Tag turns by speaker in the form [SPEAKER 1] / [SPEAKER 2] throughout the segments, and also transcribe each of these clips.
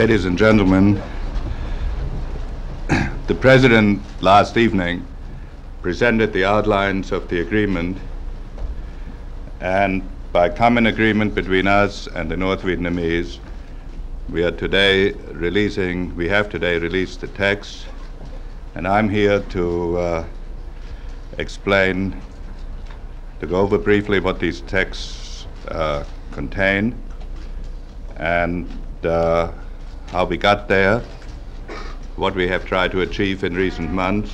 [SPEAKER 1] Ladies and gentlemen, the President last evening presented the outlines of the agreement, and by common agreement between us and the North Vietnamese, we are today releasing, we have today released the text, and I'm here to uh, explain, to go over briefly what these texts uh, contain and uh, how we got there, what we have tried to achieve in recent months,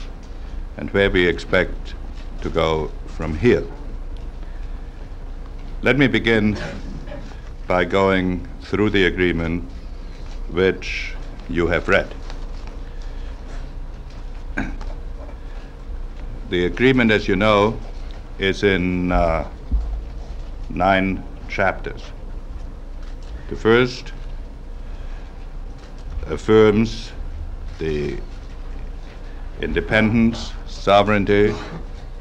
[SPEAKER 1] and where we expect to go from here. Let me begin by going through the agreement which you have read. The agreement, as you know, is in uh, nine chapters. The first affirms the independence, sovereignty,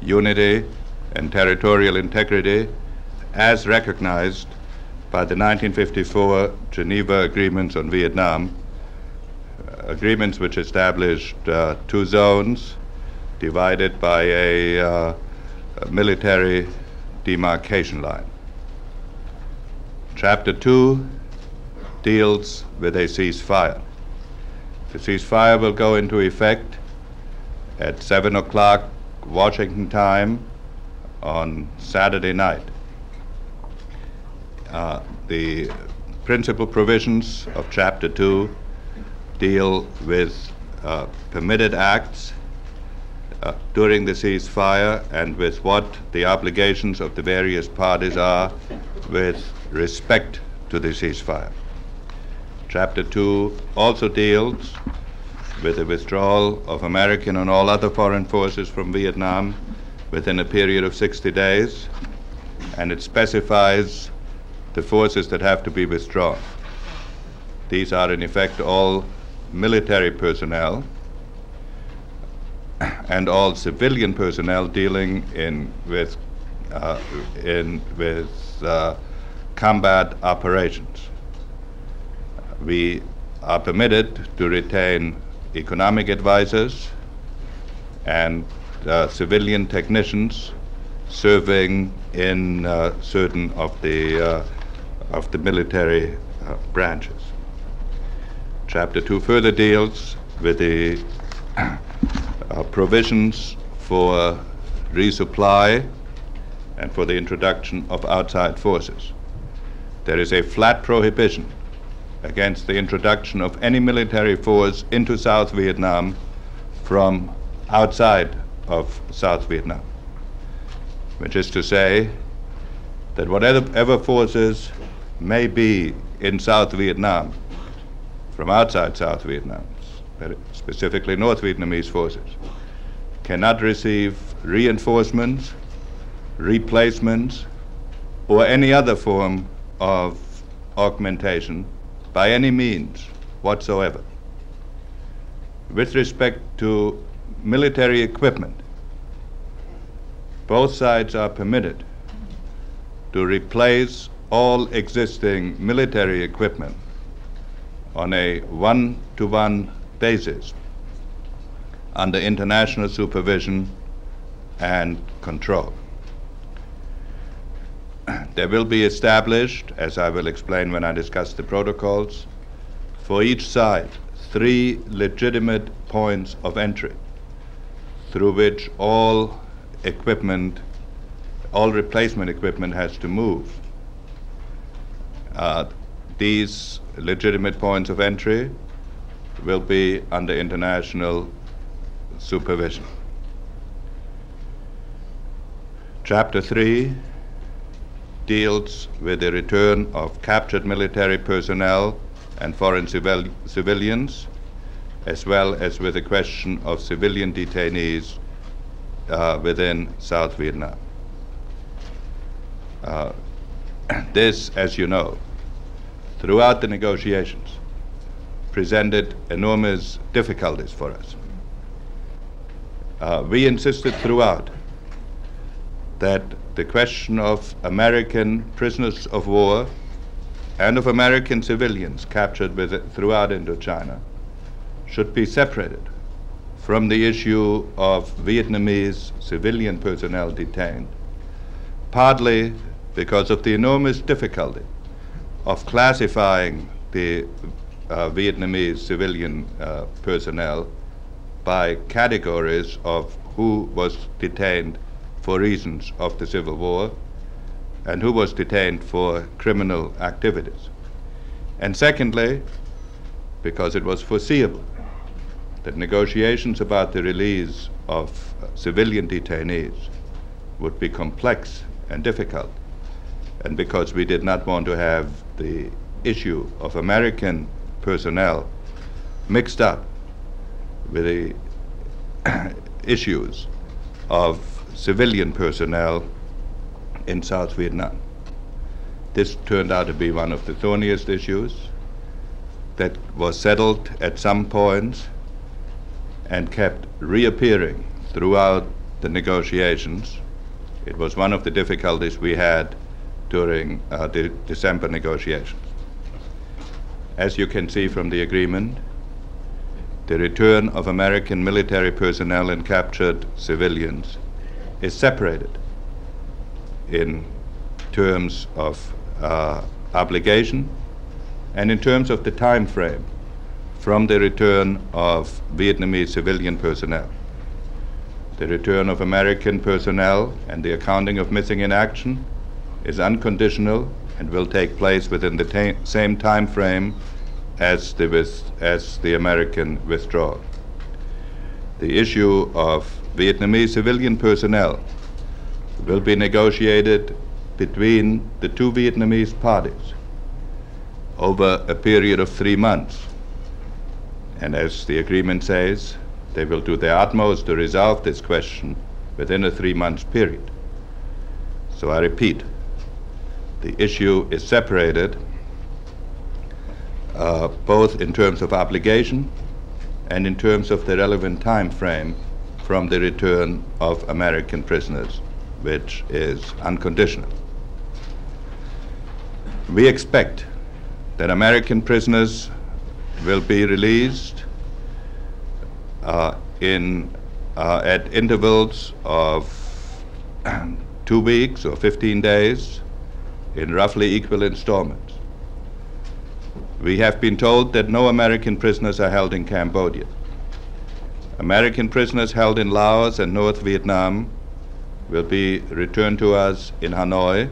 [SPEAKER 1] unity, and territorial integrity as recognized by the 1954 Geneva Agreements on Vietnam, uh, agreements which established uh, two zones divided by a, uh, a military demarcation line. Chapter 2 deals with a ceasefire. The ceasefire will go into effect at 7 o'clock Washington time on Saturday night. Uh, the principal provisions of Chapter 2 deal with uh, permitted acts uh, during the ceasefire and with what the obligations of the various parties are with respect to the ceasefire. Chapter 2 also deals with the withdrawal of American and all other foreign forces from Vietnam within a period of 60 days, and it specifies the forces that have to be withdrawn. These are, in effect, all military personnel and all civilian personnel dealing in with uh, in with uh, combat operations. We are permitted to retain economic advisors and uh, civilian technicians serving in uh, certain of the uh, of the military uh, branches. Chapter 2 further deals with the uh, provisions for resupply and for the introduction of outside forces. There is a flat prohibition against the introduction of any military force into South Vietnam from outside of South Vietnam, which is to say that whatever forces may be in South Vietnam from outside South Vietnam, specifically North Vietnamese forces, cannot receive reinforcements, replacements, or any other form of augmentation by any means whatsoever. With respect to military equipment, both sides are permitted to replace all existing military equipment on a one to one basis under international supervision and control. There will be established, as I will explain when I discuss the protocols, for each side three legitimate points of entry through which all equipment, all replacement equipment has to move. Uh, these legitimate points of entry will be under international supervision. Chapter 3 deals with the return of captured military personnel and foreign civil civilians, as well as with the question of civilian detainees uh, within South Vietnam. Uh, this, as you know, throughout the negotiations, presented enormous difficulties for us. Uh, we insisted throughout that the question of American prisoners of war and of American civilians captured throughout Indochina should be separated from the issue of Vietnamese civilian personnel detained, partly because of the enormous difficulty of classifying the uh, Vietnamese civilian uh, personnel by categories of who was detained for reasons of the Civil War and who was detained for criminal activities. And secondly, because it was foreseeable that negotiations about the release of uh, civilian detainees would be complex and difficult, and because we did not want to have the issue of American personnel mixed up with the issues of civilian personnel in South Vietnam. This turned out to be one of the thorniest issues that was settled at some points and kept reappearing throughout the negotiations. It was one of the difficulties we had during uh, the December negotiations. As you can see from the agreement, the return of American military personnel and captured civilians is separated in terms of uh, obligation and in terms of the time frame from the return of Vietnamese civilian personnel. The return of American personnel and the accounting of missing in action is unconditional and will take place within the same time frame as the, as the American withdrawal. The issue of Vietnamese civilian personnel will be negotiated between the two Vietnamese parties over a period of three months. And as the agreement says, they will do their utmost to resolve this question within a three month period. So I repeat, the issue is separated uh, both in terms of obligation and in terms of the relevant time frame from the return of American prisoners, which is unconditional. We expect that American prisoners will be released uh, in, uh, at intervals of two weeks or 15 days in roughly equal installments. We have been told that no American prisoners are held in Cambodia. American prisoners held in Laos and North Vietnam will be returned to us in Hanoi.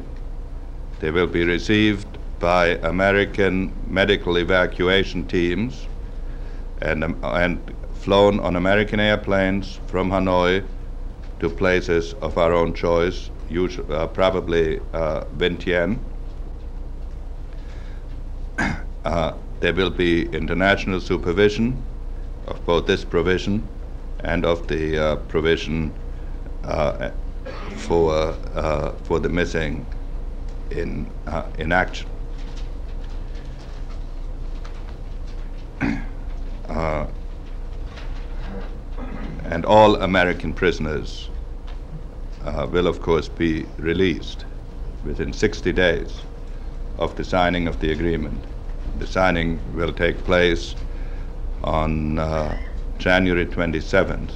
[SPEAKER 1] They will be received by American medical evacuation teams and, um, and flown on American airplanes from Hanoi to places of our own choice, usually, uh, probably uh, Vientiane. Uh, there will be international supervision of both this provision and of the uh, provision uh, for, uh, for the missing in, in action. And all American prisoners uh, will, of course, be released within 60 days of the signing of the agreement. The signing will take place on uh, January 27th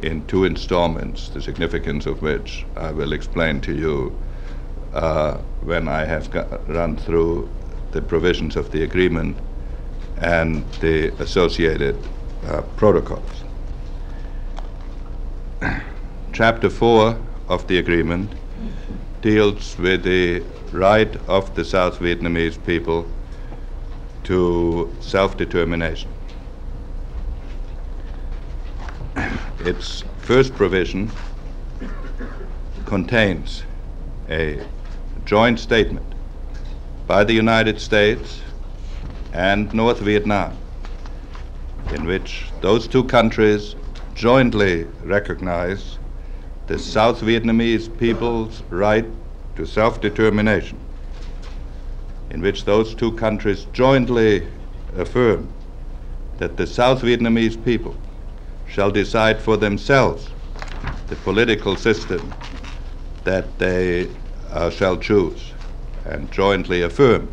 [SPEAKER 1] in two installments, the significance of which I will explain to you uh, when I have run through the provisions of the agreement and the associated uh, protocols. Chapter 4 of the agreement deals with the right of the South Vietnamese people to self determination. Its first provision contains a joint statement by the United States and North Vietnam, in which those two countries jointly recognize the South Vietnamese people's right to self determination, in which those two countries jointly affirm that the South Vietnamese people shall decide for themselves the political system that they uh, shall choose and jointly affirm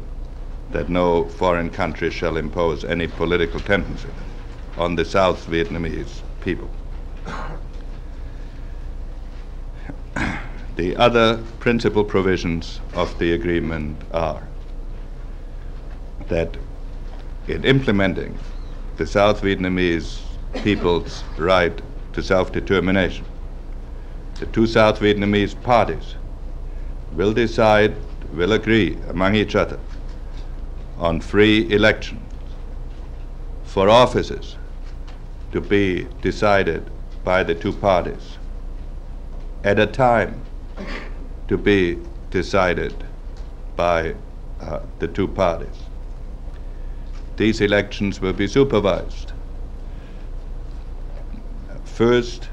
[SPEAKER 1] that no foreign country shall impose any political tendency on the South Vietnamese people. the other principal provisions of the agreement are that in implementing the South Vietnamese people's right to self determination, the two South Vietnamese parties will decide, will agree among each other on free elections for offices to be decided by the two parties at a time to be decided by uh, the two parties. These elections will be supervised first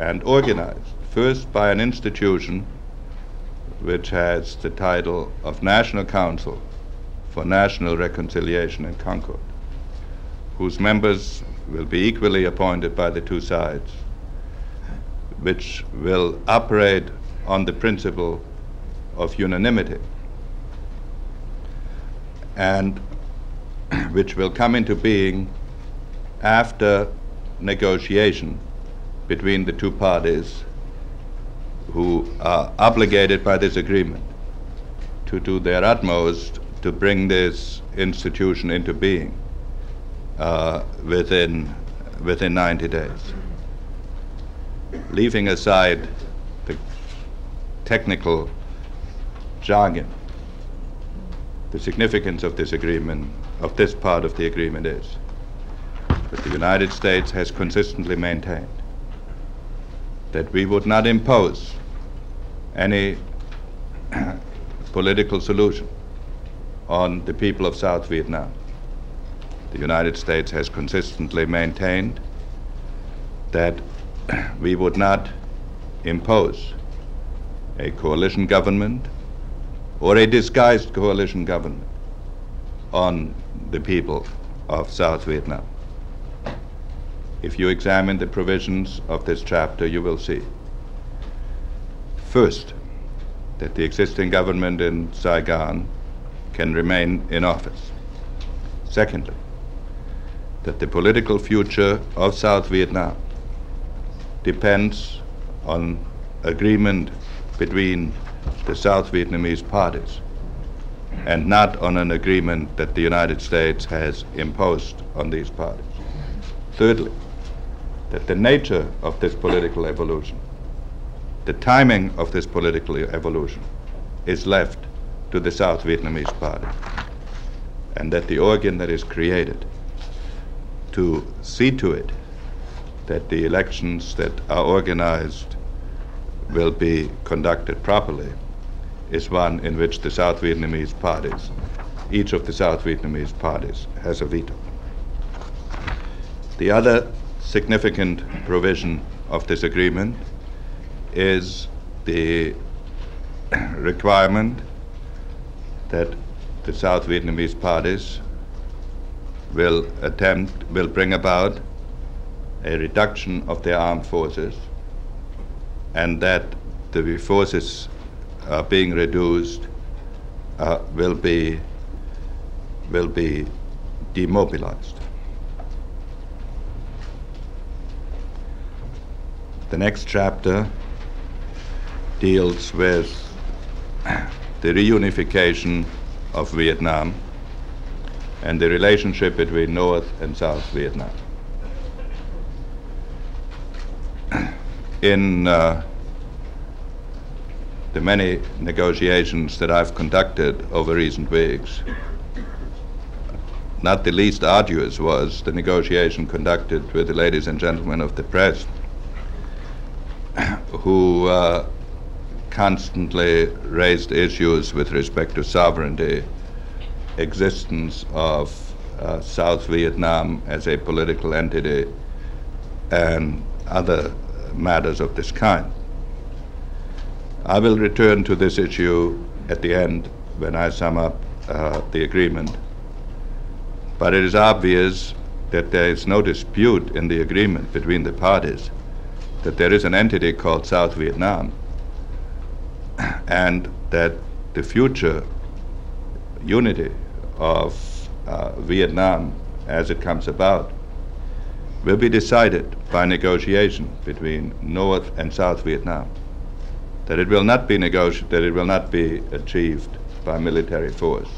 [SPEAKER 1] and organized first by an institution which has the title of National Council for National Reconciliation and Concord, whose members will be equally appointed by the two sides, which will operate on the principle of unanimity, and which will come into being after negotiation between the two parties who are obligated by this agreement to do their utmost to bring this institution into being uh, within, within 90 days. Leaving aside the technical jargon, the significance of this agreement, of this part of the agreement is that the United States has consistently maintained that we would not impose any political solution on the people of South Vietnam. The United States has consistently maintained that we would not impose a coalition government or a disguised coalition government on the people of South Vietnam. If you examine the provisions of this chapter, you will see. First, that the existing government in Saigon can remain in office. Secondly, that the political future of South Vietnam depends on agreement between the South Vietnamese parties and not on an agreement that the United States has imposed on these parties. Thirdly, that the nature of this political evolution, the timing of this political evolution, is left to the South Vietnamese party, and that the organ that is created to see to it that the elections that are organized will be conducted properly is one in which the South Vietnamese parties, each of the South Vietnamese parties, has a veto. The other significant provision of this agreement is the requirement that the South Vietnamese parties will attempt, will bring about a reduction of their armed forces and that the forces are being reduced uh, will be will be demobilized. The next chapter deals with the reunification of Vietnam and the relationship between North and South Vietnam. In uh, the many negotiations that I've conducted over recent weeks, not the least arduous was the negotiation conducted with the ladies and gentlemen of the press who uh, constantly raised issues with respect to sovereignty, existence of uh, South Vietnam as a political entity, and other matters of this kind. I will return to this issue at the end when I sum up uh, the agreement. But it is obvious that there is no dispute in the agreement between the parties that there is an entity called South Vietnam and that the future unity of uh, Vietnam as it comes about will be decided by negotiation between North and South Vietnam. That it will not be negoti- that it will not be achieved by military force.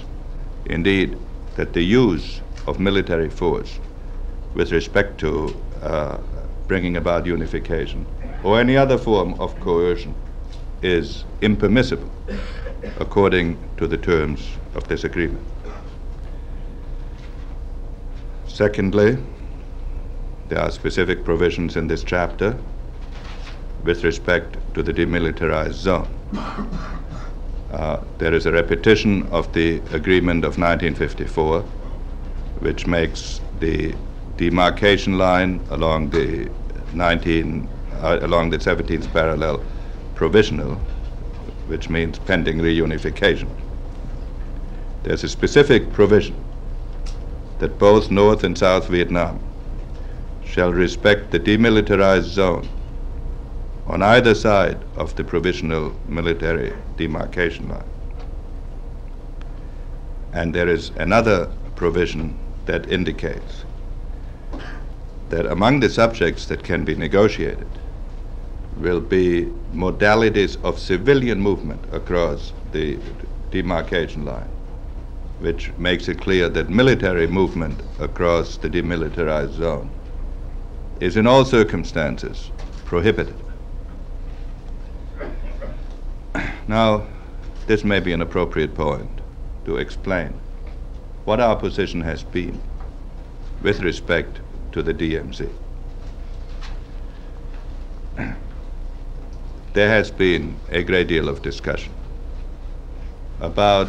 [SPEAKER 1] Indeed, that the use of military force with respect to uh, bringing about unification or any other form of coercion is impermissible according to the terms of this agreement. Secondly, there are specific provisions in this chapter with respect to the demilitarized zone. Uh, there is a repetition of the agreement of 1954, which makes the demarcation line along the 19 uh, along the 17th parallel provisional, which means pending reunification. There's a specific provision that both North and South Vietnam shall respect the demilitarized zone on either side of the provisional military demarcation line. And there is another provision that indicates that among the subjects that can be negotiated will be modalities of civilian movement across the demarcation line, which makes it clear that military movement across the demilitarized zone is in all circumstances prohibited. Now, this may be an appropriate point to explain what our position has been with respect to the DMZ. there has been a great deal of discussion about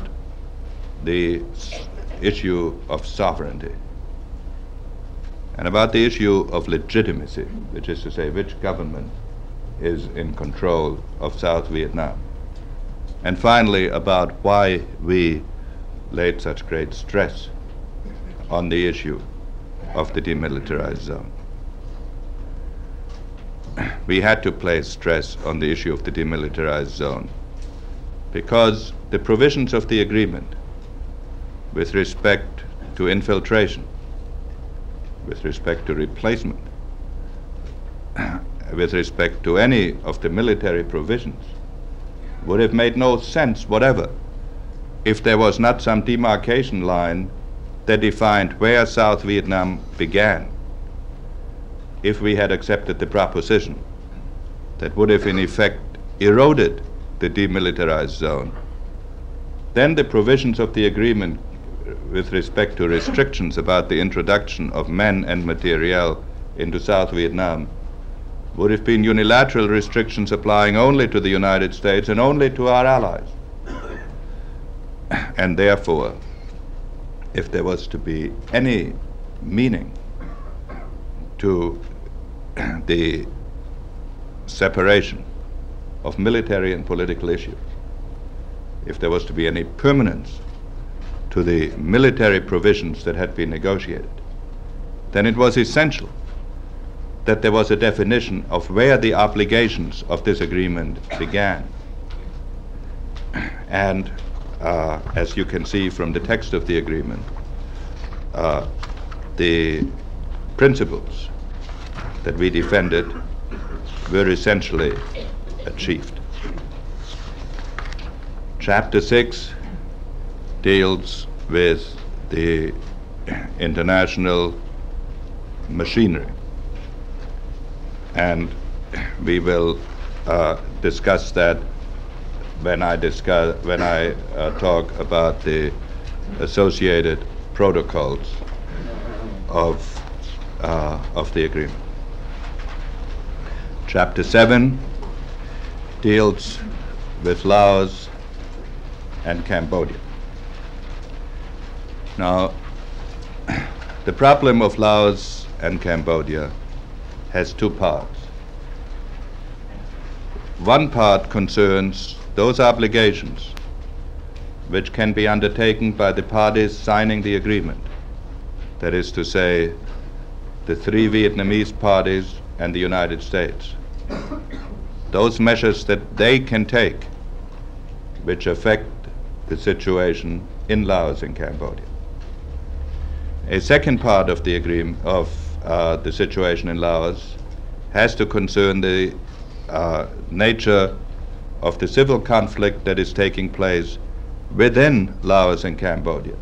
[SPEAKER 1] the issue of sovereignty and about the issue of legitimacy, which is to say, which government is in control of South Vietnam. And finally, about why we laid such great stress on the issue of the demilitarized zone. We had to place stress on the issue of the demilitarized zone because the provisions of the agreement with respect to infiltration, with respect to replacement, with respect to any of the military provisions would have made no sense whatever if there was not some demarcation line that defined where South Vietnam began. If we had accepted the proposition that would have in effect eroded the demilitarized zone, then the provisions of the agreement with respect to restrictions about the introduction of men and materiel into South Vietnam would have been unilateral restrictions applying only to the United States and only to our allies. And therefore, if there was to be any meaning to the separation of military and political issues, if there was to be any permanence to the military provisions that had been negotiated, then it was essential that there was a definition of where the obligations of this agreement began. And uh, as you can see from the text of the agreement, uh, the principles that we defended were essentially achieved. Chapter 6 deals with the international machinery and we will uh, discuss that when I discuss when I uh, talk about the associated protocols of uh, of the agreement. Chapter seven deals with Laos and Cambodia. Now, the problem of Laos and Cambodia has two parts. One part concerns those obligations which can be undertaken by the parties signing the agreement. That is to say, the three Vietnamese parties and the United States. Those measures that they can take which affect the situation in Laos and Cambodia. A second part of the agreement of uh, the situation in Laos has to concern the uh, nature of the civil conflict that is taking place within Laos and Cambodia,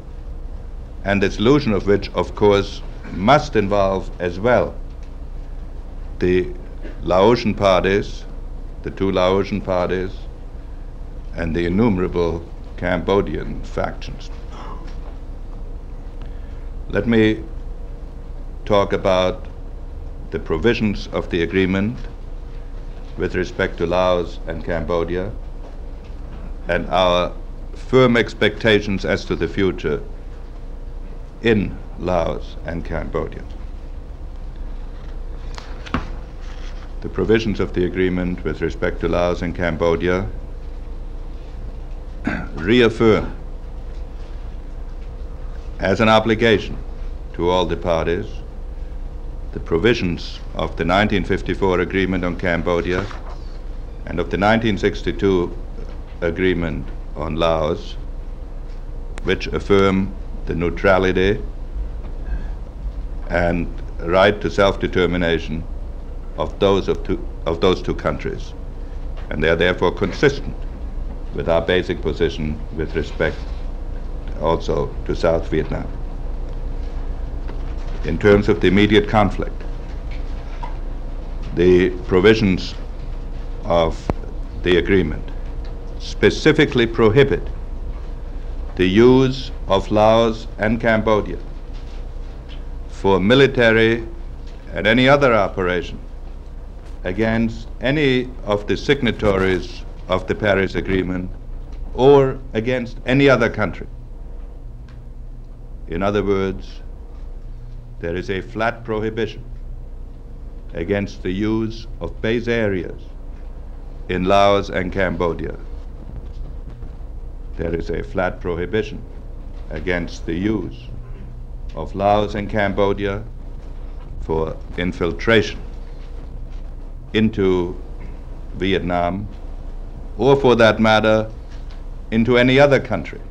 [SPEAKER 1] and the solution of which, of course, must involve as well the Laotian parties, the two Laotian parties, and the innumerable Cambodian factions. Let me talk about the provisions of the agreement with respect to Laos and Cambodia and our firm expectations as to the future in Laos and Cambodia. The provisions of the agreement with respect to Laos and Cambodia reaffirm as an obligation to all the parties the provisions of the 1954 agreement on Cambodia and of the 1962 agreement on Laos, which affirm the neutrality and right to self-determination of those of, two, of those two countries. And they are therefore consistent with our basic position with respect also to South Vietnam. In terms of the immediate conflict, the provisions of the agreement specifically prohibit the use of Laos and Cambodia for military and any other operation against any of the signatories of the Paris Agreement or against any other country. In other words, there is a flat prohibition against the use of base areas in Laos and Cambodia. There is a flat prohibition against the use of Laos and Cambodia for infiltration into Vietnam, or for that matter, into any other country.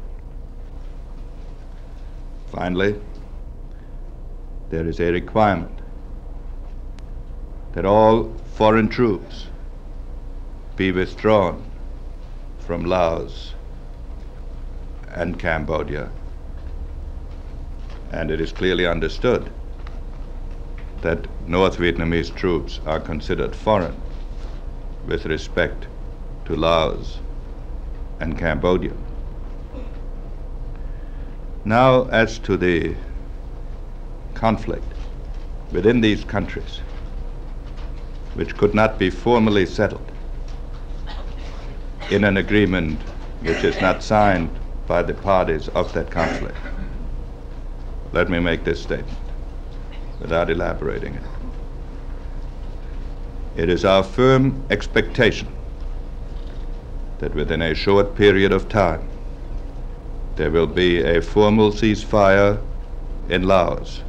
[SPEAKER 1] Finally, there is a requirement that all foreign troops be withdrawn from Laos and Cambodia. And it is clearly understood that North Vietnamese troops are considered foreign with respect to Laos and Cambodia. Now, as to the conflict within these countries, which could not be formally settled in an agreement which is not signed by the parties of that conflict. Let me make this statement without elaborating it. It is our firm expectation that within a short period of time there will be a formal ceasefire in Laos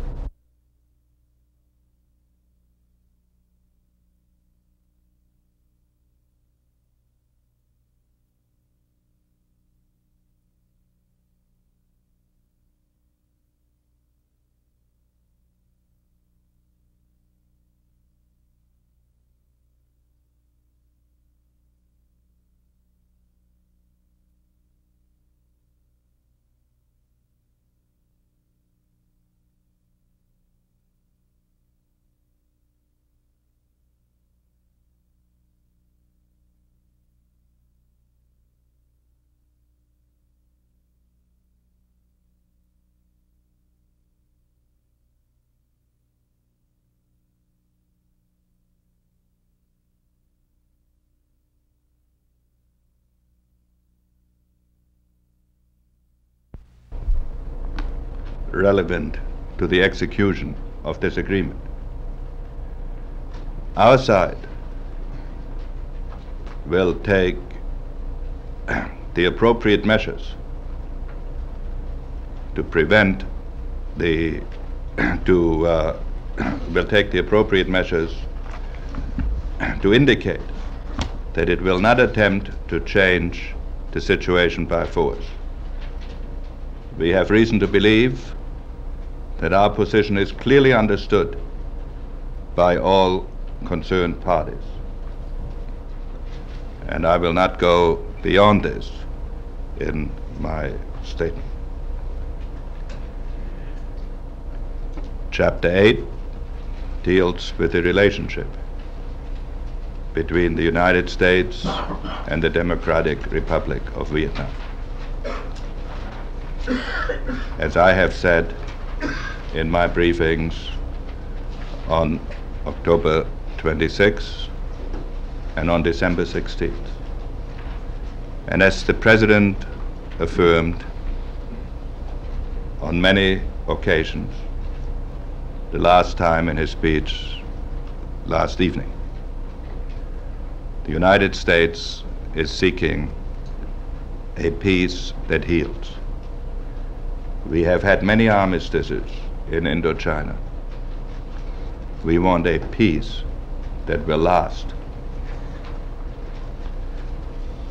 [SPEAKER 1] relevant to the execution of this agreement. Our side will take the appropriate measures to prevent the to uh, will take the appropriate measures to indicate that it will not attempt to change the situation by force. we have reason to believe that our position is clearly understood by all concerned parties. And I will not go beyond this in my statement. Chapter 8 deals with the relationship between the United States and the Democratic Republic of Vietnam. As I have said in my briefings on October 26 and on December 16th, and as the President affirmed on many occasions, the last time in his speech last evening. The United States is seeking a peace that heals. We have had many armistices in Indochina. We want a peace that will last.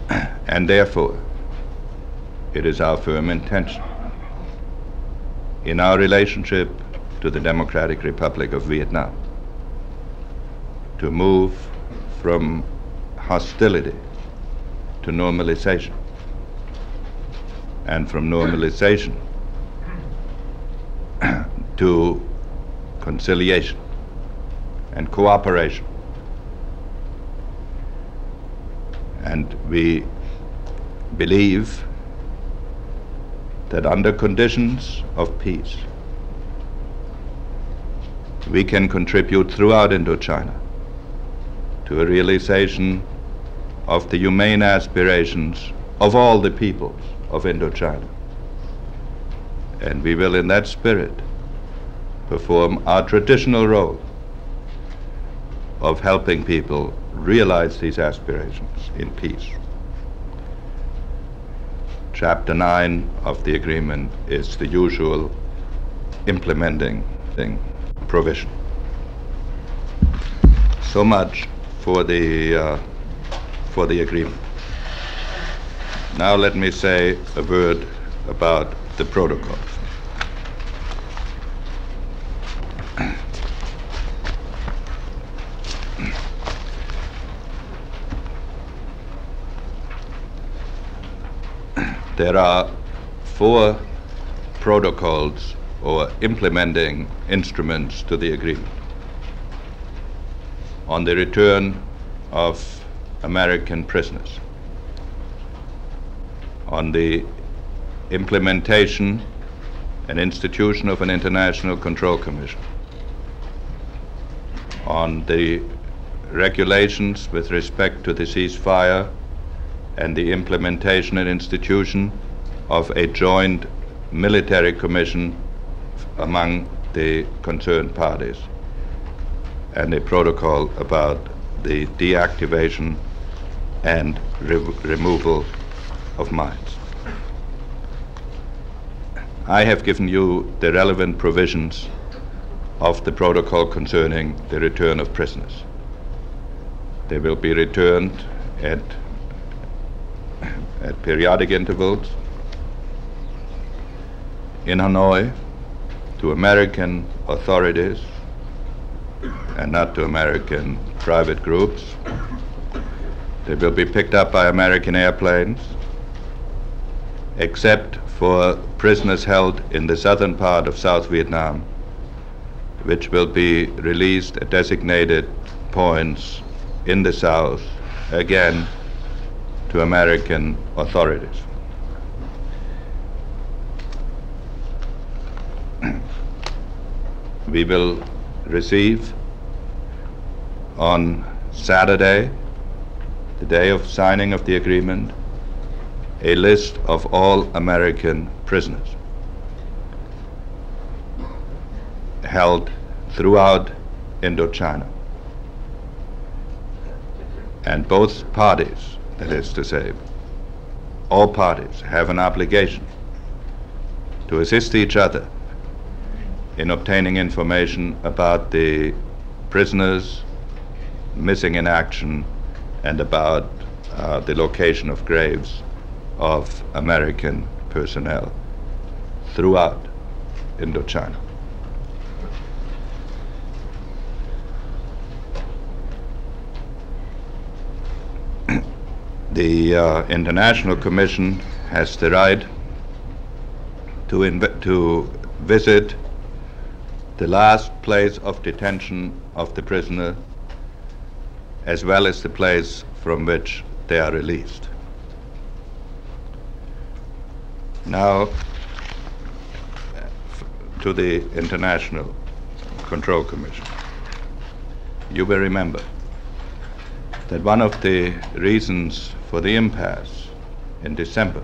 [SPEAKER 1] And therefore, it is our firm intention in our relationship to the Democratic Republic of Vietnam to move from hostility to normalization and from normalization to conciliation and cooperation. And we believe that under conditions of peace, we can contribute throughout Indochina to a realization of the humane aspirations of all the peoples of Indochina. And we will, in that spirit, perform our traditional role of helping people realize these aspirations in peace. Chapter 9 of the agreement is the usual implementing thing, provision. So much for the, uh, for the agreement. Now let me say a word about the protocols. There are four protocols or implementing instruments to the agreement. On the return of American prisoners, on the implementation and institution of an international control commission, on the regulations with respect to the ceasefire and the implementation and institution of a joint military commission among the concerned parties and a protocol about the deactivation and re removal of mines. I have given you the relevant provisions of the protocol concerning the return of prisoners. They will be returned at, at periodic intervals in Hanoi to American authorities and not to American private groups. They will be picked up by American airplanes, except for prisoners held in the southern part of South Vietnam, which will be released at designated points in the south, again to American authorities. we will receive on Saturday, the day of signing of the agreement, a list of all American prisoners held throughout Indochina. And both parties, that is to say, all parties have an obligation to assist each other in obtaining information about the prisoners missing in action and about uh, the location of graves of American personnel throughout Indochina. The uh, International Commission has the right to, to visit the last place of detention of the prisoner as well as the place from which they are released. Now, to the International Control Commission. You will remember that one of the reasons for the impasse in December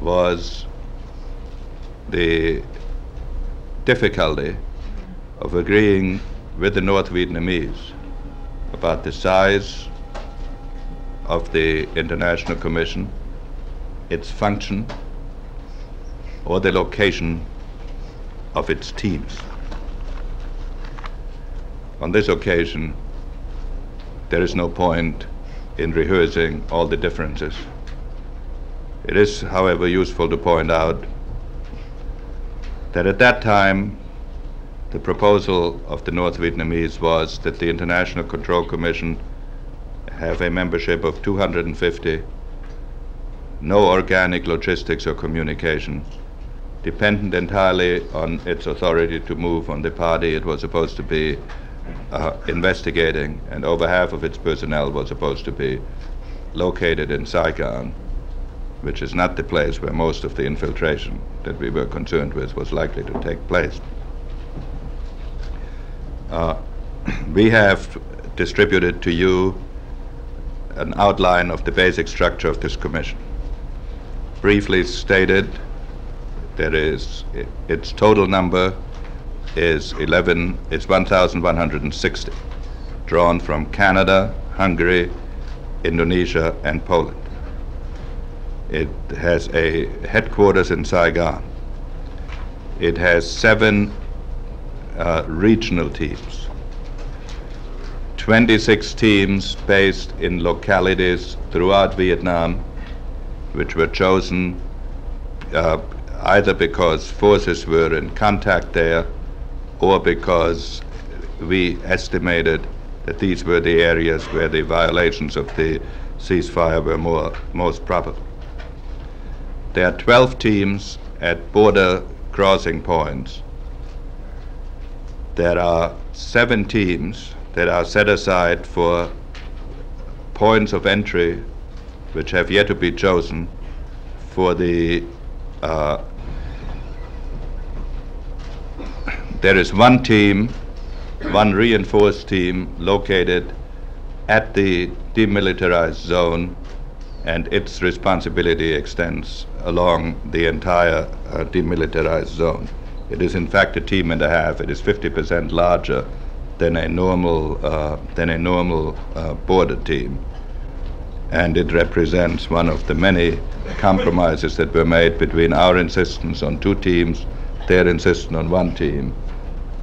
[SPEAKER 1] was the difficulty of agreeing with the North Vietnamese about the size of the International Commission, its function, or the location of its teams. On this occasion, there is no point in rehearsing all the differences. It is, however, useful to point out that at that time, the proposal of the North Vietnamese was that the International Control Commission have a membership of 250, no organic logistics or communication, dependent entirely on its authority to move on the party it was supposed to be uh, investigating, and over half of its personnel was supposed to be located in Saigon, which is not the place where most of the infiltration that we were concerned with was likely to take place. Uh, we have distributed to you an outline of the basic structure of this commission. Briefly stated, there is its total number is 11 is 1160 drawn from Canada, Hungary, Indonesia and Poland. It has a headquarters in Saigon. It has seven uh, regional teams. 26 teams based in localities throughout Vietnam, which were chosen uh, either because forces were in contact there or because we estimated that these were the areas where the violations of the ceasefire were more, most probable. There are 12 teams at border crossing points there are seven teams that are set aside for points of entry which have yet to be chosen for the uh, there is one team one reinforced team located at the demilitarized zone and its responsibility extends along the entire uh, demilitarized zone it is in fact a team and a half. It is 50% larger than a normal uh, than a normal uh, border team, and it represents one of the many compromises that were made between our insistence on two teams, their insistence on one team,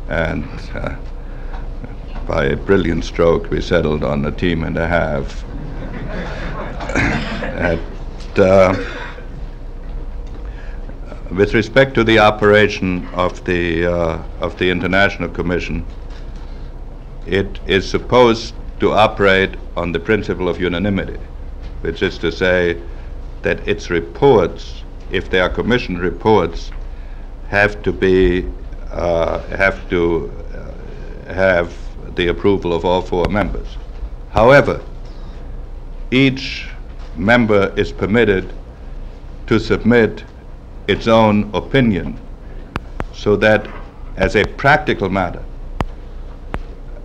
[SPEAKER 1] and uh, by a brilliant stroke we settled on a team and a half. At, uh, with respect to the operation of the, uh, of the International Commission, it is supposed to operate on the principle of unanimity, which is to say that its reports, if they are commission reports, have to be have to uh, have the approval of all four members. However, each member is permitted to submit its own opinion, so that as a practical matter,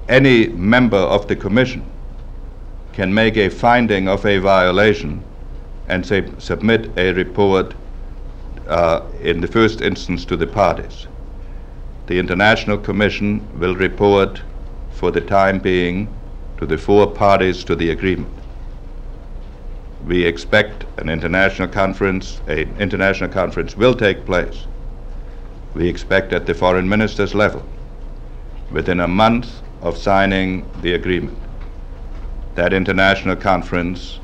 [SPEAKER 1] any member of the Commission can make a finding of a violation and say, submit a report uh, in the first instance to the parties. The International Commission will report for the time being to the four parties to the agreement we expect an international conference, an international conference will take place. We expect at the foreign ministers level within a month of signing the agreement. That international conference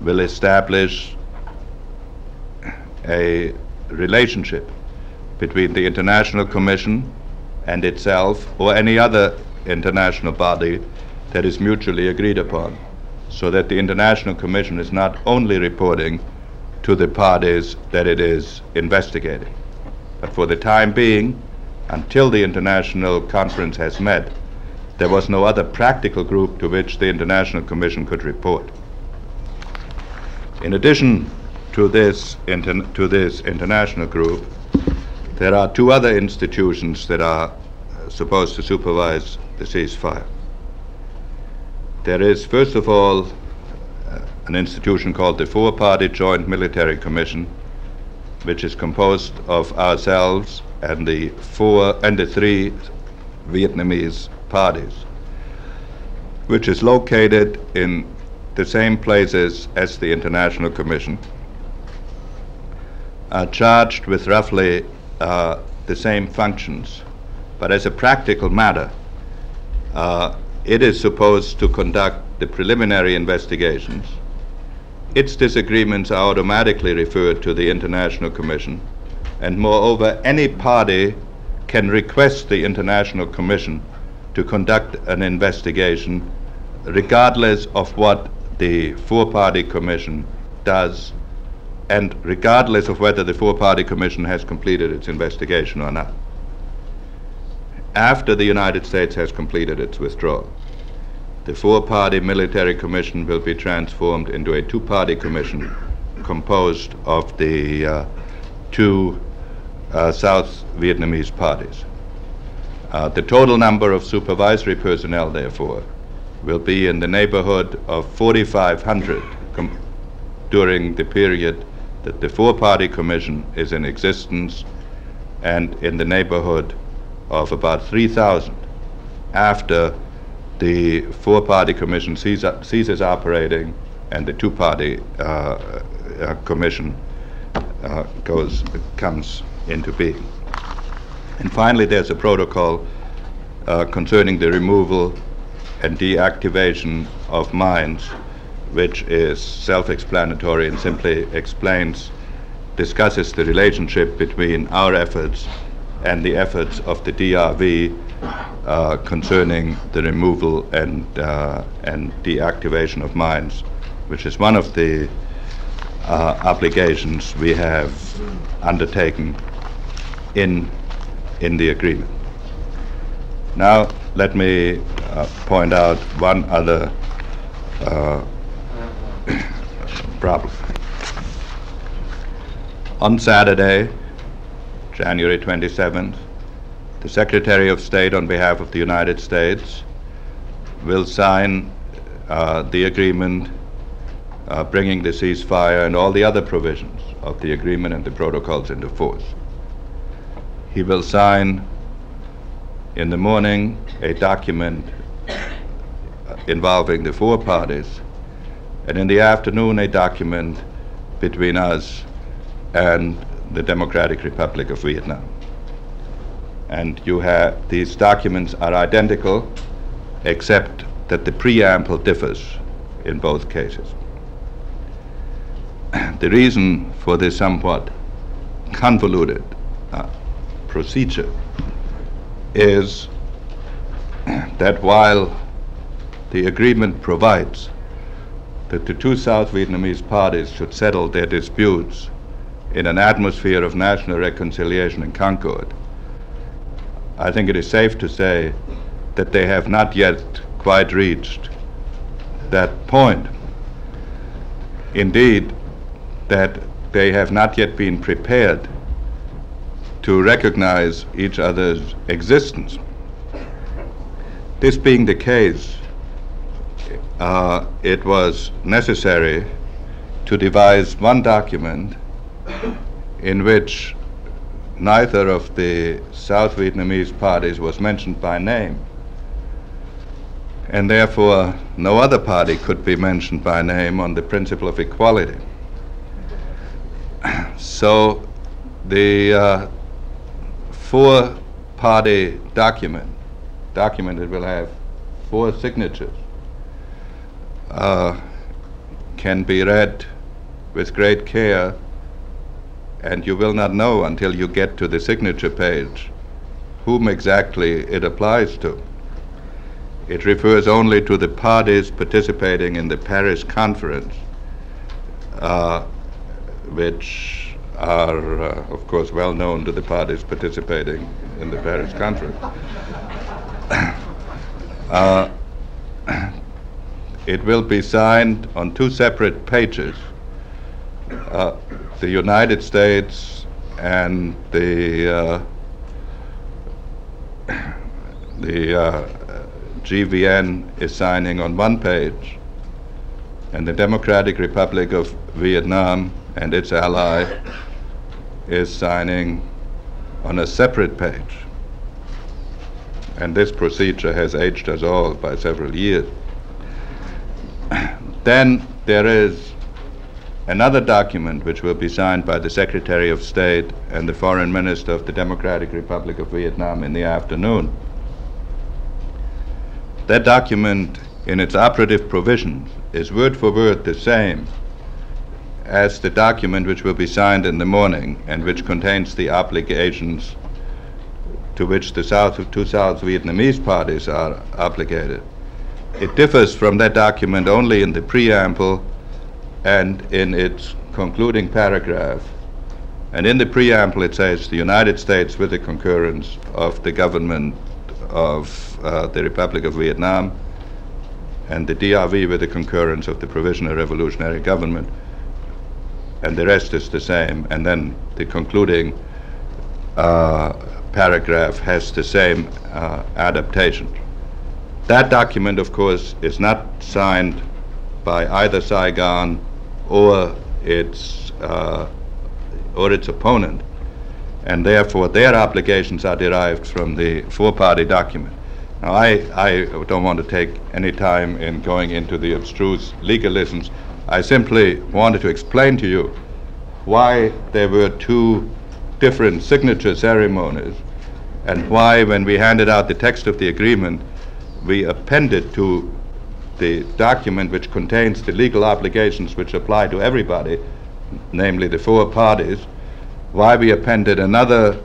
[SPEAKER 1] will establish a relationship between the International Commission and itself or any other international body that is mutually agreed upon, so that the International Commission is not only reporting to the parties that it is investigating, but for the time being, until the International Conference has met, there was no other practical group to which the International Commission could report. In addition to this, to this international group, there are two other institutions that are uh, supposed to supervise the ceasefire. There is, first of all, uh, an institution called the Four Party Joint Military Commission, which is composed of ourselves and the four and the three Vietnamese parties, which is located in the same places as the International Commission, are charged with roughly uh, the same functions. But as a practical matter, uh, it is supposed to conduct the preliminary investigations. Its disagreements are automatically referred to the International Commission, and moreover, any party can request the International Commission to conduct an investigation regardless of what the four party commission does and regardless of whether the four party commission has completed its investigation or not. After the United States has completed its withdrawal, the four party military commission will be transformed into a two party commission composed of the uh, two uh, South Vietnamese parties. Uh, the total number of supervisory personnel, therefore, will be in the neighborhood of 4,500 com- during the period that the four party commission is in existence and in the neighborhood of about 3,000 after the four party commission ceases operating and the two party uh, uh, commission uh, goes, comes into being. And finally, there's a protocol uh, concerning the removal and deactivation of mines which is self-explanatory and simply explains, discusses the relationship between our efforts and the efforts of the DRV uh, concerning the removal and, uh, and deactivation of mines, which is one of the uh, obligations we have undertaken in, in the agreement. Now, let me uh, point out one other uh, problem. On Saturday, January 27th, the Secretary of State, on behalf of the United States, will sign uh, the agreement uh, bringing the ceasefire and all the other provisions of the agreement and the protocols into force. He will sign in the morning a document uh, involving the four parties and in the afternoon a document between us and the Democratic Republic of Vietnam. And you have these documents are identical, except that the preamble differs in both cases. the reason for this somewhat convoluted uh, procedure is that while the agreement provides that the two South Vietnamese parties should settle their disputes in an atmosphere of national reconciliation and concord, I think it is safe to say that they have not yet quite reached that point. Indeed, that they have not yet been prepared to recognize each other's existence. This being the case, uh, it was necessary to devise one document in which neither of the South Vietnamese parties was mentioned by name, and therefore no other party could be mentioned by name on the principle of equality. So the uh, four party document, document that will have four signatures, uh, can be read with great care and you will not know until you get to the signature page whom exactly it applies to. It refers only to the parties participating in the Paris Conference, uh, which are, uh, of course, well known to the parties participating in the Paris Conference. uh, it will be signed on two separate pages. Uh, the United States and the uh, the uh, GVN is signing on one page, and the Democratic Republic of Vietnam and its ally is signing on a separate page. And this procedure has aged us all by several years. Then there is another document which will be signed by the Secretary of State and the Foreign Minister of the Democratic Republic of Vietnam in the afternoon. That document, in its operative provisions, is word for word the same as the document which will be signed in the morning and which contains the obligations to which the South, two South Vietnamese parties are obligated. It differs from that document only in the preamble and in its concluding paragraph. And in the preamble, it says the United States, with the concurrence of the government of uh, the Republic of Vietnam and the DRV with the concurrence of the Provisional Revolutionary Government. And the rest is the same. And then the concluding uh, paragraph has the same uh, adaptation. That document, of course, is not signed by either Saigon or its, uh, or its opponent and therefore their obligations are derived from the four-party document. Now, I, I don't want to take any time in going into the abstruse legalisms. I simply wanted to explain to you why there were two different signature ceremonies and why, when we handed out the text of the agreement, we appended to the document which contains the legal obligations which apply to everybody, namely the four parties, why we appended another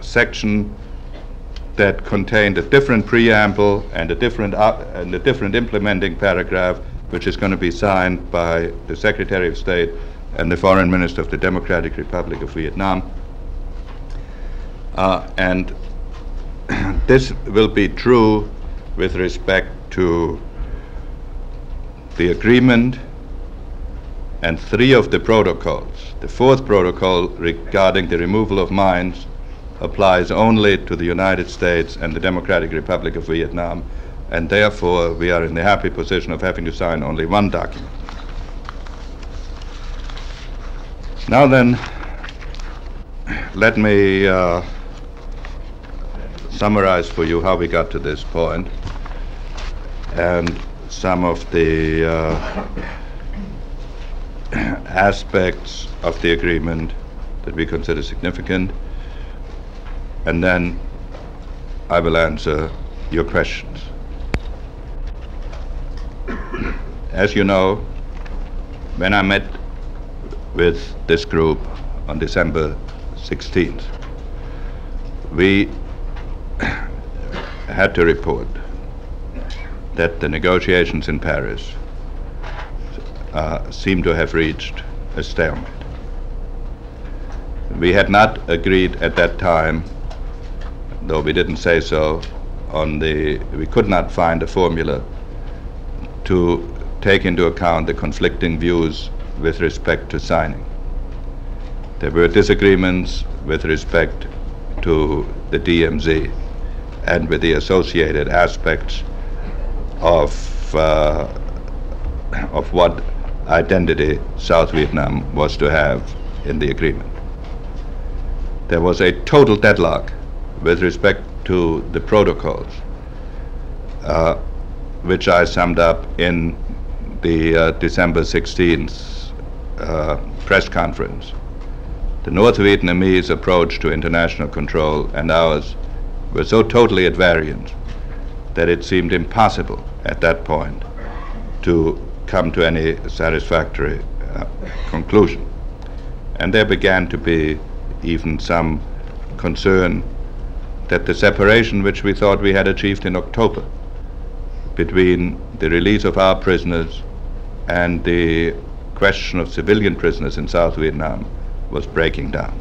[SPEAKER 1] section that contained a different preamble and a different, uh, and a different implementing paragraph, which is going to be signed by the Secretary of State and the Foreign Minister of the Democratic Republic of Vietnam. Uh, and this will be true with respect to the agreement and three of the protocols. The fourth protocol regarding the removal of mines applies only to the United States and the Democratic Republic of Vietnam, and therefore we are in the happy position of having to sign only one document. Now then, let me uh, summarize for you how we got to this point and some of the uh, aspects of the agreement that we consider significant, and then I will answer your questions. As you know, when I met with this group on December 16th, we had to report that the negotiations in Paris uh, seem to have reached a stalemate. We had not agreed at that time, though we didn't say so, on the, we could not find a formula to take into account the conflicting views with respect to signing. There were disagreements with respect to the DMZ and with the associated aspects of, uh, of what identity South Vietnam was to have in the agreement. There was a total deadlock with respect to the protocols, uh, which I summed up in the uh, December 16th uh, press conference. The North Vietnamese approach to international control and ours were so totally at variance that it seemed impossible at that point to come to any satisfactory uh, conclusion. And there began to be even some concern that the separation which we thought we had achieved in October between the release of our prisoners and the question of civilian prisoners in South Vietnam was breaking down.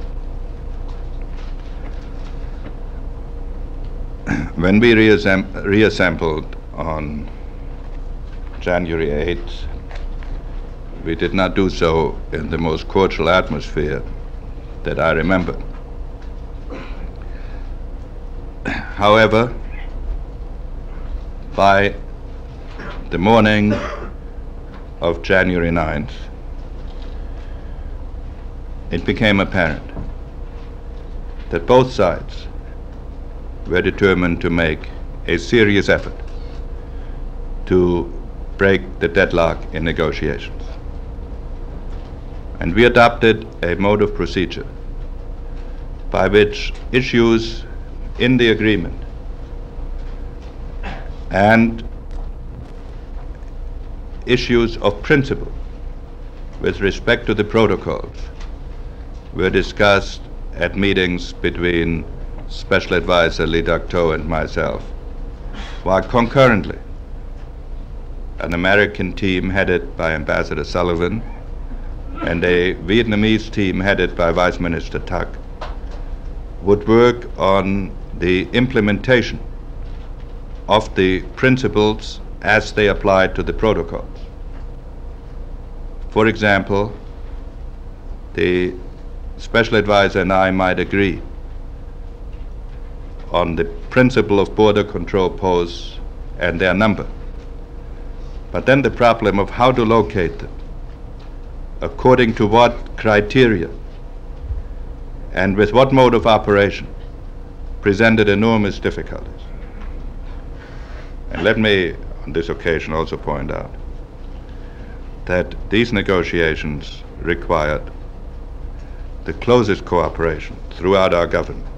[SPEAKER 1] when we reassemb- reassembled on January 8th, we did not do so in the most cordial atmosphere that I remember. However, by the morning of January 9th, it became apparent that both sides were determined to make a serious effort to break the deadlock in negotiations. And we adopted a mode of procedure by which issues in the agreement and issues of principle with respect to the protocols were discussed at meetings between Special Advisor Le Duc Tho and myself, while concurrently an American team headed by Ambassador Sullivan and a Vietnamese team headed by Vice Minister Thach would work on the implementation of the principles as they applied to the protocols. For example, the special advisor and I might agree on the principle of border control posts and their number. But then the problem of how to locate them, according to what criteria, and with what mode of operation, presented enormous difficulties. And let me, on this occasion, also point out that these negotiations required the closest cooperation throughout our government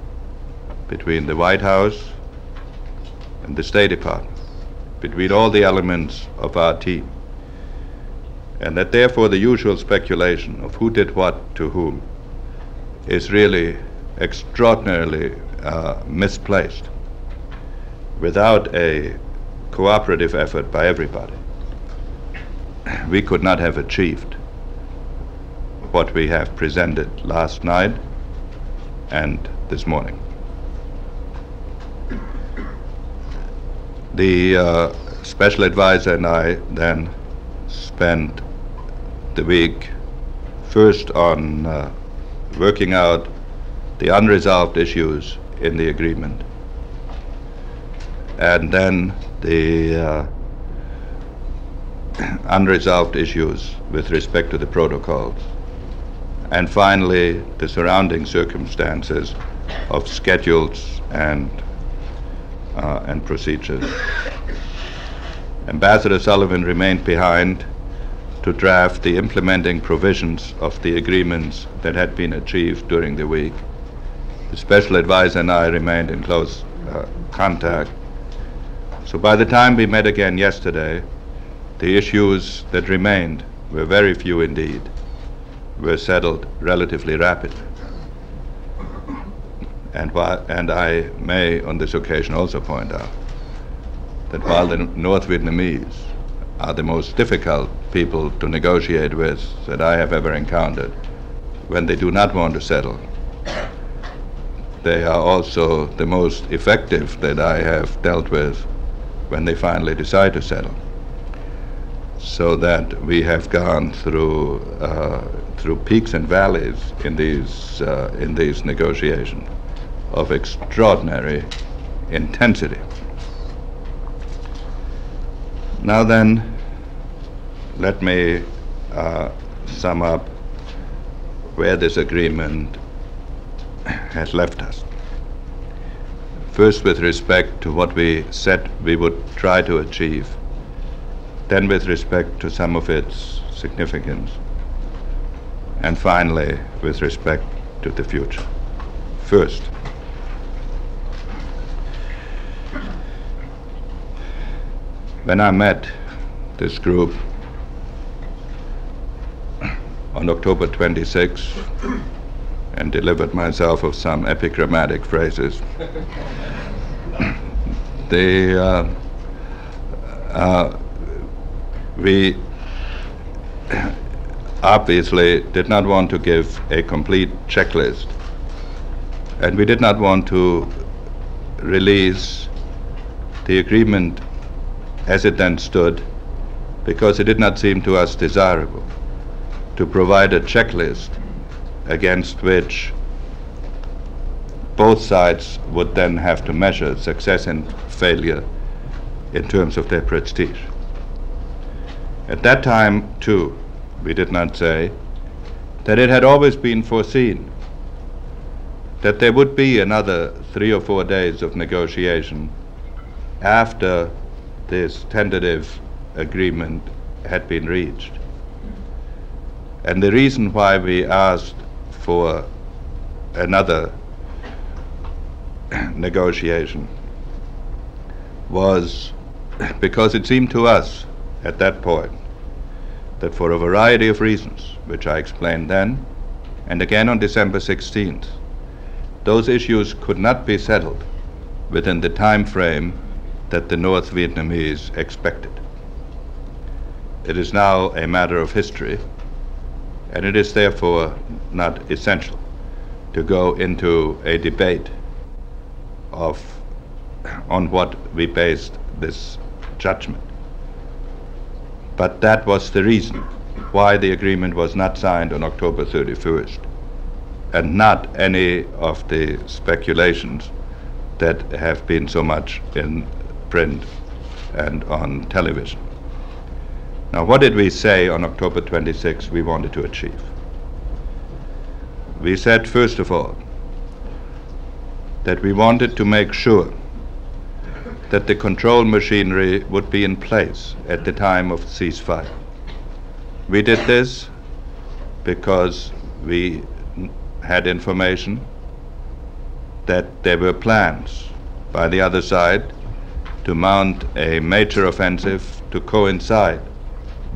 [SPEAKER 1] between the White House and the State Department, between all the elements of our team, and that therefore the usual speculation of who did what to whom is really extraordinarily uh, misplaced without a cooperative effort by everybody. We could not have achieved what we have presented last night and this morning. The uh, special advisor and I then spent the week first on uh, working out the unresolved issues in the agreement, and then the uh, unresolved issues with respect to the protocols. And finally the surrounding circumstances of schedules and, uh, and procedures. Ambassador Sullivan remained behind to draft the implementing provisions of the agreements that had been achieved during the week. The special advisor and I remained in close uh, contact. So by the time we met again yesterday, the issues that remained were very few indeed were settled relatively rapidly. And, while, and I may, on this occasion, also point out that while the North Vietnamese are the most difficult people to negotiate with that I have ever encountered, when they do not want to settle, they are also the most effective that I have dealt with when they finally decide to settle. So that we have gone through uh, through peaks and valleys in these, uh, in these negotiations of extraordinary intensity. Now then, let me uh, sum up where this agreement has left us. First, with respect to what we said we would try to achieve, then, with respect to some of its significance, and finally, with respect to the future. First, when I met this group on October 26 and delivered myself of some epigrammatic phrases. the, uh, uh, we obviously did not want to give a complete checklist, and we did not want to release the agreement as it then stood because it did not seem to us desirable to provide a checklist against which both sides would then have to measure success and failure in terms of their prestige. At that time, too, we did not say that it had always been foreseen that there would be another three or four days of negotiation after this tentative agreement had been reached. And the reason why we asked for another negotiation was because it seemed to us at that point that for a variety of reasons, which I explained then and again on December 16th, those issues could not be settled within the time frame that the North Vietnamese expected. It is now a matter of history, and it is therefore not essential to go into a debate of on what we based this judgment. But that was the reason why the agreement was not signed on October 31st, and not any of the speculations that have been so much in print and on television. Now, what did we say on October 26 we wanted to achieve? We said, first of all, that we wanted to make sure that the control machinery would be in place at the time of ceasefire. We did this because we had information that there were plans by the other side to mount a major offensive to coincide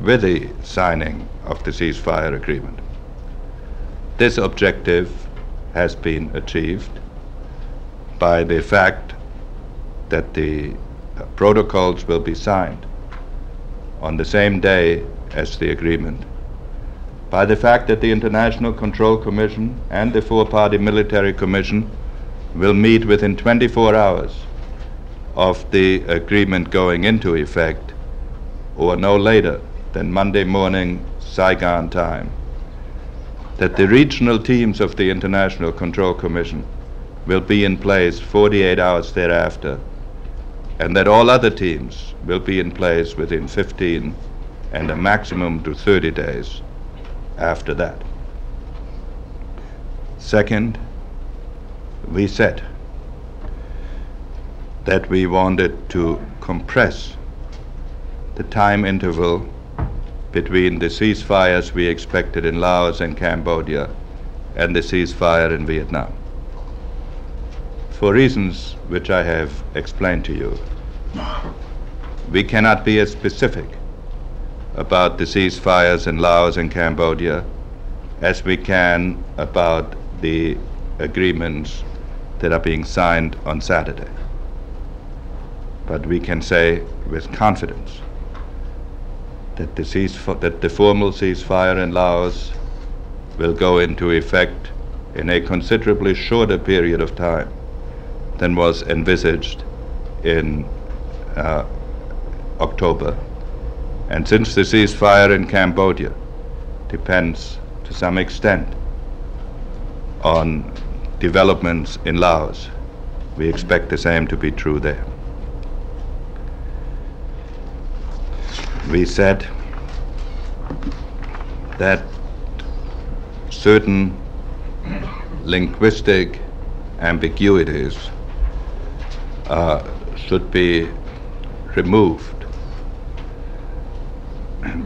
[SPEAKER 1] with the signing of the ceasefire agreement. This objective has been achieved by the fact that the protocols will be signed on the same day as the agreement, by the fact that the International Control Commission and the four party military commission will meet within 24 hours of the agreement going into effect, or no later than Monday morning Saigon time, that the regional teams of the International Control Commission will be in place 48 hours thereafter, and that all other teams will be in place within 15 and a maximum to 30 days after that. Second, we said that we wanted to compress the time interval between the ceasefires we expected in Laos and Cambodia and the ceasefire in Vietnam. For reasons which I have explained to you, we cannot be as specific about the ceasefires in Laos and Cambodia as we can about the agreements that are being signed on Saturday. But we can say with confidence that the, that the formal ceasefire in Laos will go into effect in a considerably shorter period of time than was envisaged in uh, October. And since the ceasefire in Cambodia depends to some extent on developments in Laos, we expect the same to be true there. We said that certain linguistic ambiguities uh, should be removed.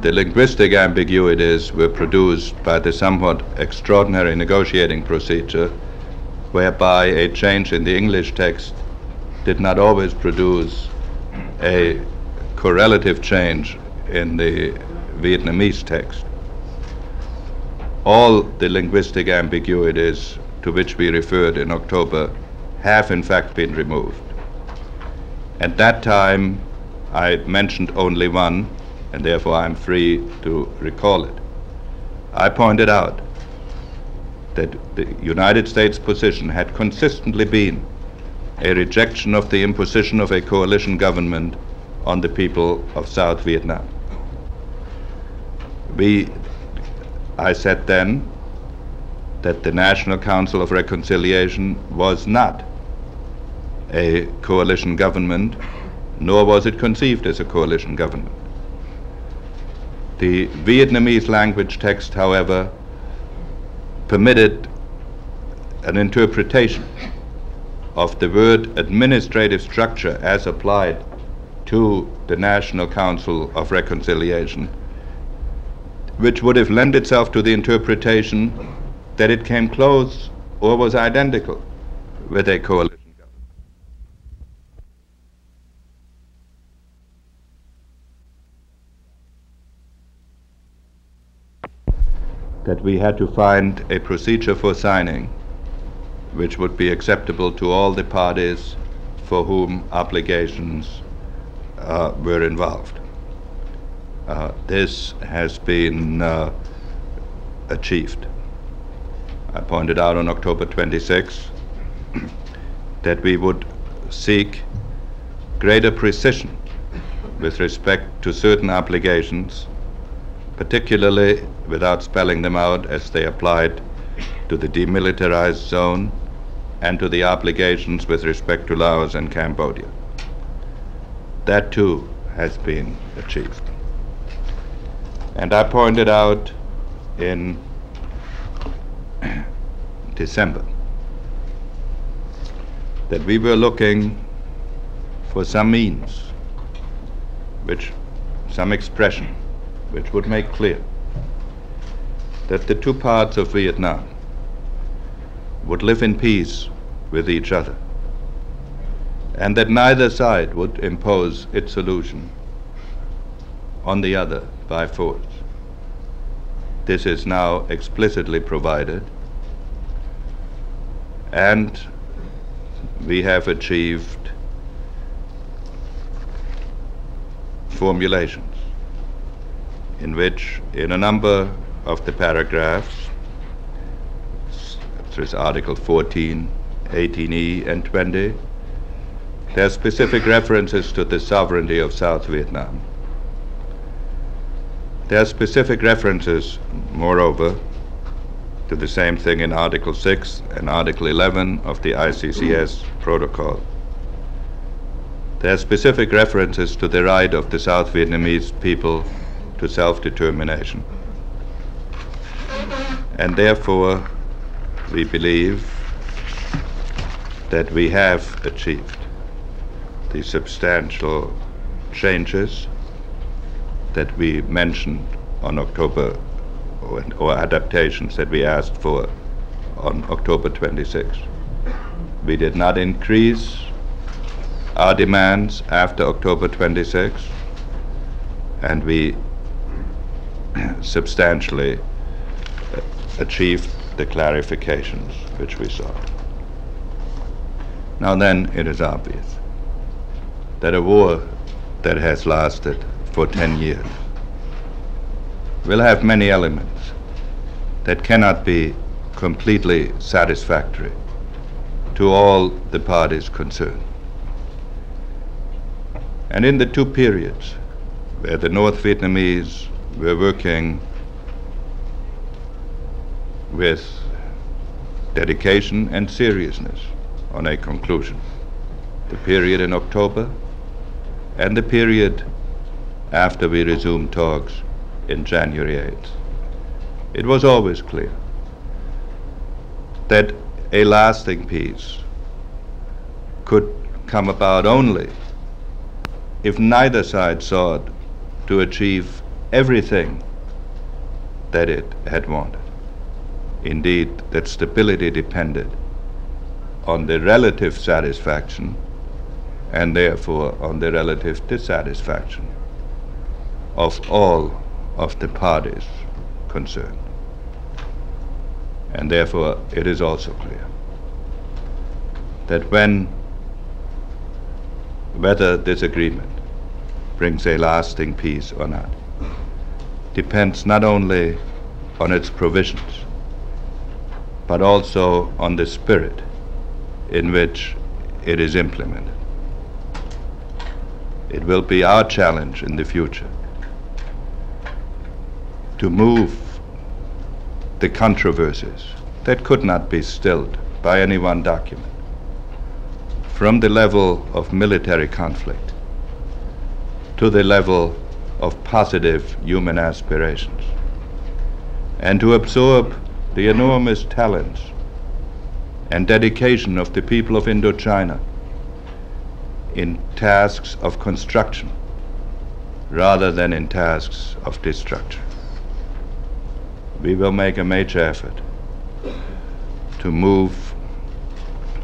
[SPEAKER 1] The linguistic ambiguities were produced by the somewhat extraordinary negotiating procedure whereby a change in the English text did not always produce a correlative change in the Vietnamese text. all the linguistic ambiguities to which we referred in October have in fact been removed. At that time, I mentioned only one, and therefore I'm free to recall it. I pointed out that the United States position had consistently been a rejection of the imposition of a coalition government on the people of South Vietnam. We, I said then that the National Council of Reconciliation was not a coalition government, nor was it conceived as a coalition government. The Vietnamese language text, however, permitted an interpretation of the word administrative structure as applied to the National Council of Reconciliation, which would have lent itself to the interpretation that it came close or was identical with a coalition. Government. That we had to find a procedure for signing which would be acceptable to all the parties for whom obligations uh, were involved. Uh, this has been uh, achieved. I pointed out on October 26 that we would seek greater precision with respect to certain obligations, particularly without spelling them out as they applied to the demilitarized zone and to the obligations with respect to Laos and Cambodia. That too has been achieved. And I pointed out in December that we were looking for some means, which, some expression, which would make clear that the two parts of Vietnam would live in peace with each other, and that neither side would impose its solution on the other by force. This is now explicitly provided, and we have achieved formulations in which, in a number of the paragraphs, there's Article 14, 18E, and 20. There are specific references to the sovereignty of South Vietnam. There are specific references, moreover, to the same thing in Article 6 and Article 11 of the ICCS protocol. There are specific references to the right of the South Vietnamese people to self determination. And therefore, we believe that we have achieved the substantial changes that we mentioned on October, or, or, adaptations that we asked for on October 26. We did not increase our demands after October 26, and we substantially uh, achieved the clarifications which we sought. Now then, it is obvious that a war that has lasted for 10 years will have many elements that cannot be completely satisfactory to all the parties concerned. And in the two periods where the North Vietnamese were working with dedication and seriousness on a conclusion. The period in October and the period after we resumed talks in January 8th. It was always clear that a lasting peace could come about only if neither side sought to achieve everything that it had wanted. Indeed, that stability depended on the relative satisfaction and therefore on the relative dissatisfaction of all of the parties concerned. And therefore, it is also clear that when whether this agreement brings a lasting peace or not depends not only on its provisions, but also on the spirit in which it is implemented. It will be our challenge in the future to move the controversies that could not be stilled by any one document from the level of military conflict to the level of positive human aspirations and to absorb the enormous talents and dedication of the people of Indochina in tasks of construction rather than in tasks of destruction. We will make a major effort to move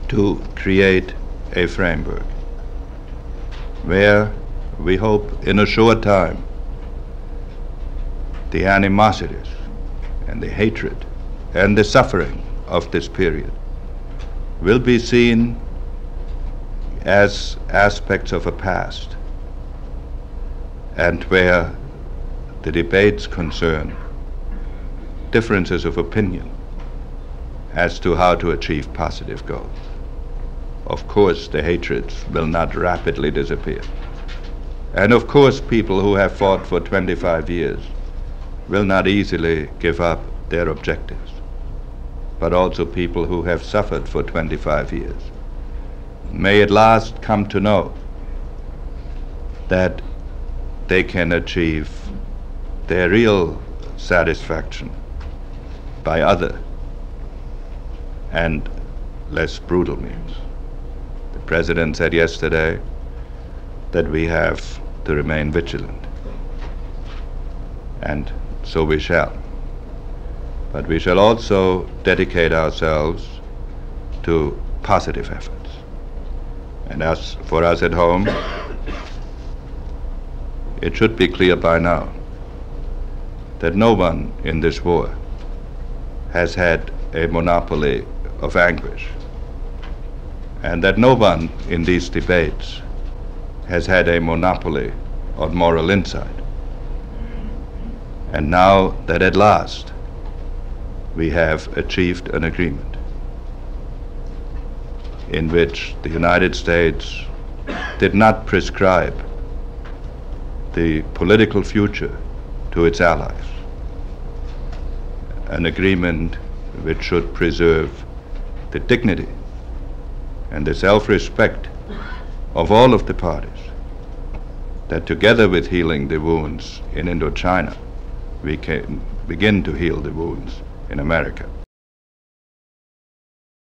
[SPEAKER 1] to create a framework where we hope in a short time the animosities and the hatred and the suffering of this period will be seen as aspects of a past and where the debates concern differences of opinion as to how to achieve positive goals. Of course, the hatreds will not rapidly disappear. And of course, people who have fought for 25 years will not easily give up their objectives, but also people who have suffered for 25 years may at last come to know that they can achieve their real satisfaction by other and less brutal means. The President said yesterday that we have to remain vigilant, and so we shall. But we shall also dedicate ourselves to positive efforts. And as for us at home, it should be clear by now that no one in this war has had a monopoly of anguish, and that no one in these debates has had a monopoly on moral insight. And now that at last we have achieved an agreement in which the United States did not prescribe the political future to its allies. An agreement which should preserve the dignity and the self respect of all of the parties. That together with healing the wounds in Indochina, we can begin to heal the wounds in America.